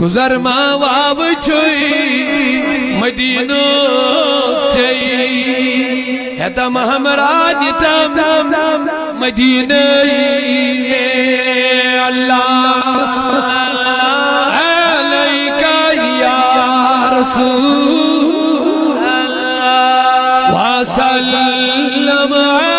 گزر ما واو چھوئی مدینو چھئی۔ ہیتا محمرانی تم مدینہ میں اللہ۔ علیکہ یا رسول۔ وسلم علیکہ